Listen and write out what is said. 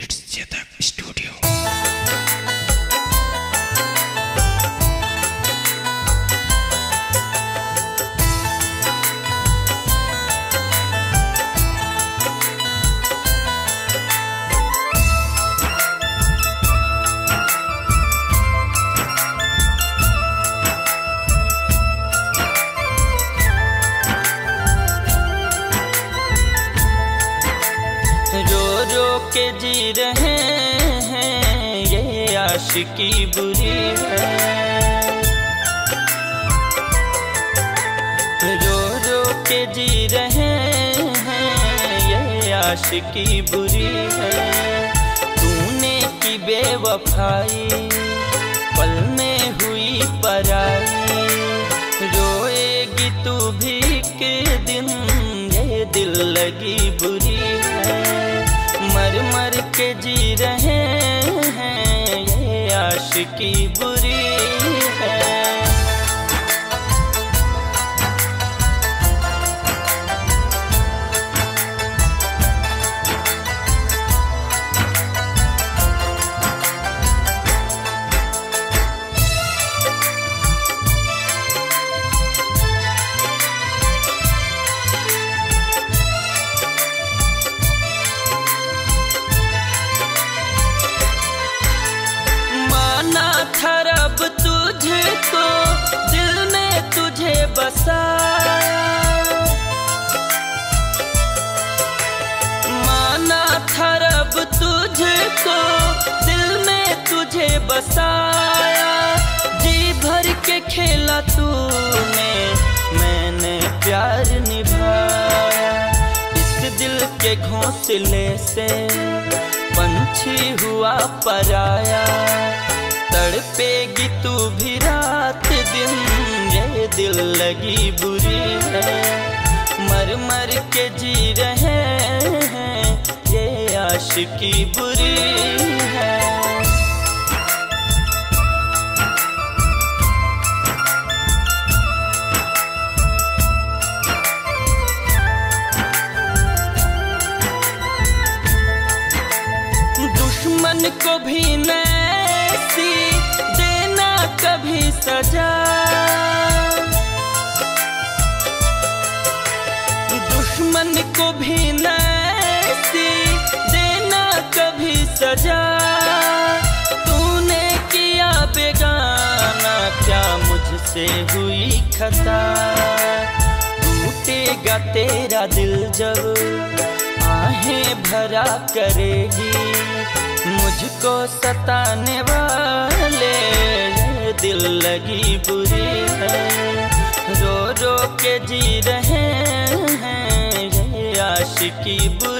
It's Chetak Studio. के जी रहे हैं, ये आशिकी बुरी है। रो रो के जी रहे हैं, ये आशिकी बुरी है। तूने की बेवफाई, पल में हुई पराई। रोएगी तू भी के दिन, ये दिल लगी बुरी है। मर मर के जी रहे हैं ये आशिकी बुरी है। बसाया। जी भर के खेला तूने, मैंने प्यार निभाया। इस दिल के घोंसले से पंछी हुआ पराया। तड़पेगी तू भी रात दिन, ये दिल लगी बुरी है। मर मर के जी रहे हैं, ये आशिकी बुरी दुश्मन को भी नैसी देना कभी सजा। दुश्मन को भी नैसी देना कभी सजा। तूने किया बेगाना, क्या मुझसे हुई खता? टूटेगा तेरा दिल जब, आहें भरा करेगी। मुझको सताने वाले दिल लगी बुरी है। रो रो के जी रहे हैं, ये आशिकी बुरी